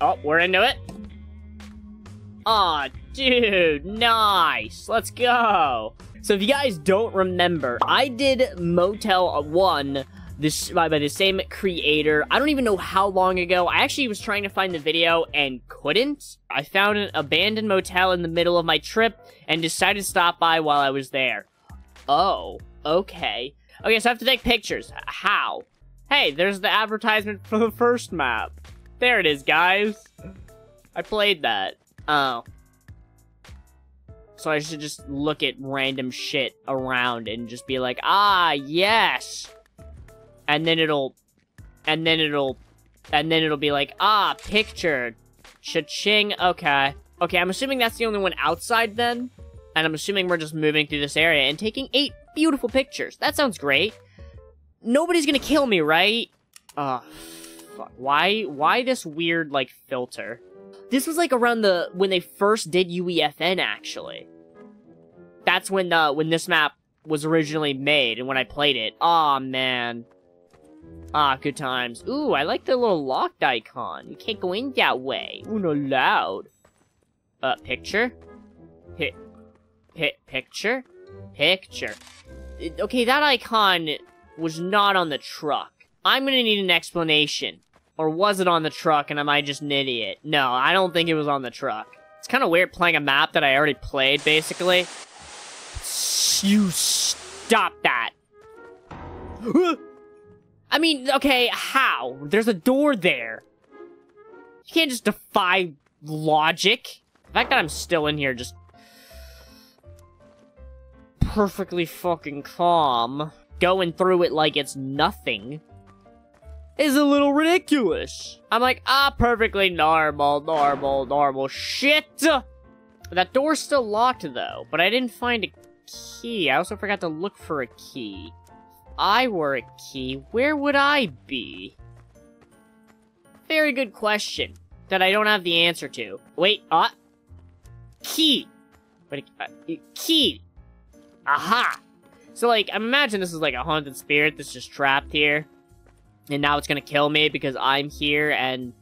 Oh, we're into it. Aw, dude, nice. Let's go. So if you guys don't remember, I did Motel 1 this by, by the same creator. I don't even know how long ago. I actually was trying to find the video and couldn't. I found an abandoned motel in the middle of my trip and decided to stop by while I was there. Oh, okay. Okay, so I have to take pictures. How? Hey, there's the advertisement for the first map. There it is, guys. I played that. Oh. So I should just look at random shit around and just be like, ah, yes and then it'll, and then it'll, and then it'll be like, ah, picture, cha-ching, okay. Okay, I'm assuming that's the only one outside then, and I'm assuming we're just moving through this area and taking eight beautiful pictures. That sounds great. Nobody's gonna kill me, right? Ugh, fuck. Why, why this weird, like, filter? This was, like, around the, when they first did UEFN, actually. That's when, uh, when this map was originally made and when I played it. Aw, oh, man. Ah, good times. Ooh, I like the little locked icon. You can't go in that way. Ooh, no loud. Uh, picture? Hit. Hit. Picture? Picture. Okay, that icon was not on the truck. I'm gonna need an explanation. Or was it on the truck and am I just an idiot? No, I don't think it was on the truck. It's kind of weird playing a map that I already played, basically. You stop that. I mean, okay, how? There's a door there. You can't just defy logic. The fact that I'm still in here just... Perfectly fucking calm. Going through it like it's nothing. Is a little ridiculous. I'm like, ah, perfectly normal, normal, normal shit. That door's still locked, though, but I didn't find a key. I also forgot to look for a key. I were a key, where would I be? Very good question that I don't have the answer to. Wait, uh, key. But, uh, key. Aha. So, like, I imagine this is like a haunted spirit that's just trapped here. And now it's gonna kill me because I'm here and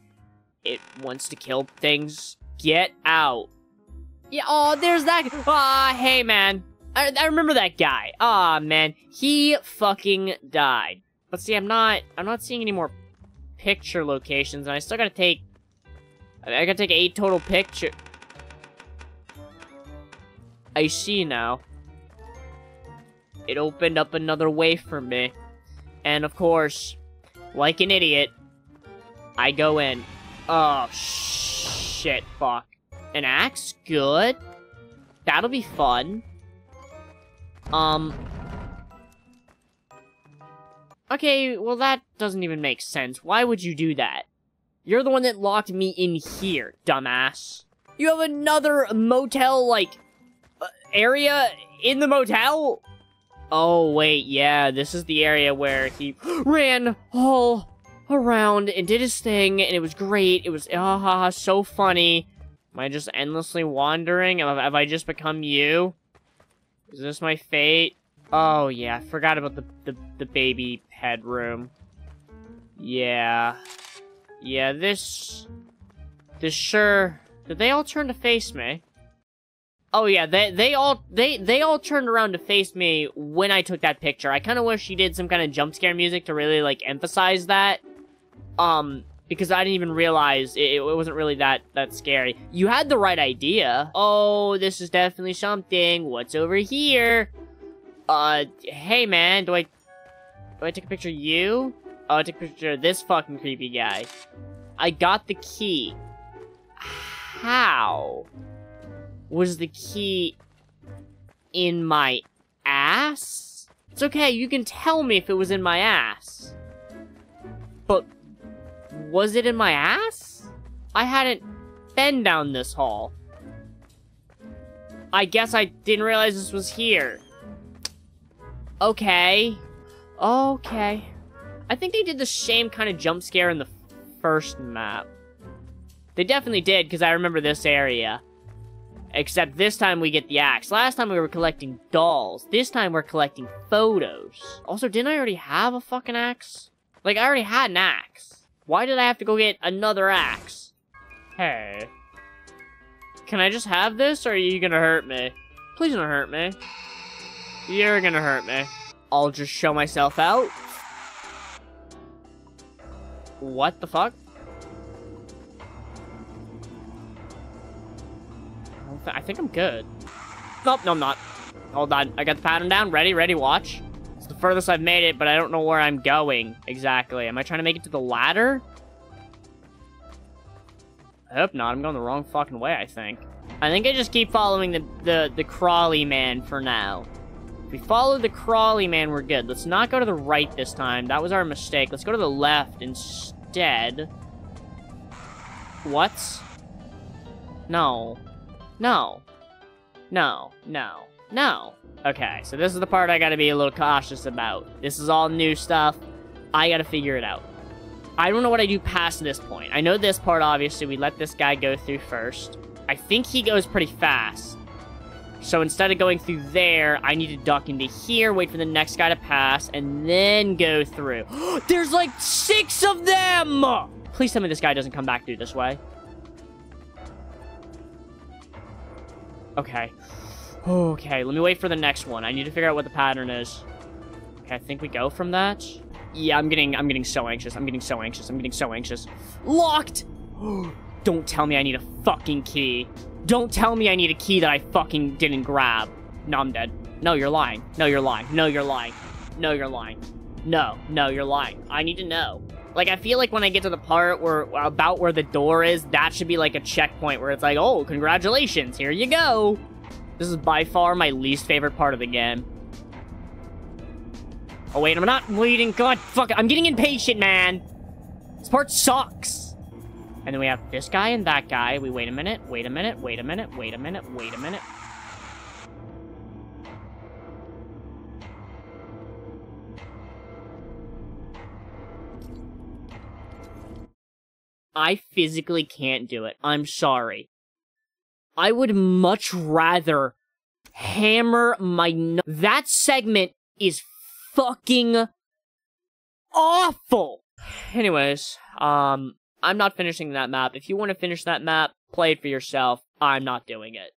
it wants to kill things. Get out. Yeah, oh, there's that. Ah, hey, man. I, I remember that guy. Aw, oh, man. He fucking died. But see, I'm not, I'm not seeing any more picture locations, and I still gotta take, I gotta take eight total picture. I see now. It opened up another way for me. And of course, like an idiot, I go in. Oh, shit, fuck. An axe? Good. That'll be fun. Um... Okay, well that doesn't even make sense. Why would you do that? You're the one that locked me in here, dumbass. You have another motel, like, uh, area in the motel? Oh, wait, yeah, this is the area where he ran all around and did his thing, and it was great. It was, ah, so funny. Am I just endlessly wandering? Have, have I just become you? Is this my fate? Oh, yeah, I forgot about the, the, the baby headroom. Yeah. Yeah, this... This sure... Did they all turn to face me? Oh yeah, they they all they they all turned around to face me when I took that picture. I kind of wish she did some kind of jump scare music to really like emphasize that. Um, because I didn't even realize it, it, wasn't really that that scary. You had the right idea. Oh, this is definitely something. What's over here? Uh, hey man, do I do I take a picture of you? Oh, I take a picture of this fucking creepy guy. I got the key. How was the key in my ass? It's okay, you can tell me if it was in my ass. But was it in my ass? I hadn't been down this hall. I guess I didn't realize this was here. Okay. Okay. I think they did the same kind of jump scare in the first map. They definitely did, because I remember this area. Except this time we get the axe. Last time we were collecting dolls. This time we're collecting photos. Also, didn't I already have a fucking axe? Like, I already had an axe. Why did I have to go get another axe? Hey. Can I just have this, or are you gonna hurt me? Please don't hurt me. You're gonna hurt me. I'll just show myself out. What the fuck? I think I'm good. Nope, no I'm not. Hold on, I got the pattern down. Ready, ready, watch. It's the furthest I've made it, but I don't know where I'm going exactly. Am I trying to make it to the ladder? I hope not. I'm going the wrong fucking way, I think. I think I just keep following the, the, the crawly man for now. If we follow the crawly man, we're good. Let's not go to the right this time. That was our mistake. Let's go to the left instead. What? No. No. No. No. No. Okay, so this is the part I gotta be a little cautious about. This is all new stuff. I gotta figure it out. I don't know what I do past this point. I know this part, obviously, we let this guy go through first. I think he goes pretty fast. So instead of going through there, I need to duck into here, wait for the next guy to pass, and then go through. There's like six of them! Please tell me this guy doesn't come back through this way. Okay. Okay, let me wait for the next one. I need to figure out what the pattern is. Okay, I think we go from that. Yeah, I'm getting I'm getting so anxious. I'm getting so anxious. I'm getting so anxious. Locked! Don't tell me I need a fucking key. Don't tell me I need a key that I fucking didn't grab. No, I'm dead. No, you're lying. No, you're lying. No, you're lying. No, you're lying. No, no, you're lying. I need to know. Like, I feel like when I get to the part where, about where the door is, that should be like a checkpoint where it's like, oh, congratulations, here you go. This is by far my least favorite part of the game. Oh, wait, I'm not waiting. God, fuck it. I'm getting impatient, man. This part sucks. And then we have this guy and that guy. We wait a minute, wait a minute, wait a minute, wait a minute, wait a minute. I physically can't do it. I'm sorry. I would much rather hammer my... that segment is fucking awful. Anyways, um, I'm not finishing that map. If you want to finish that map, play it for yourself. I'm not doing it.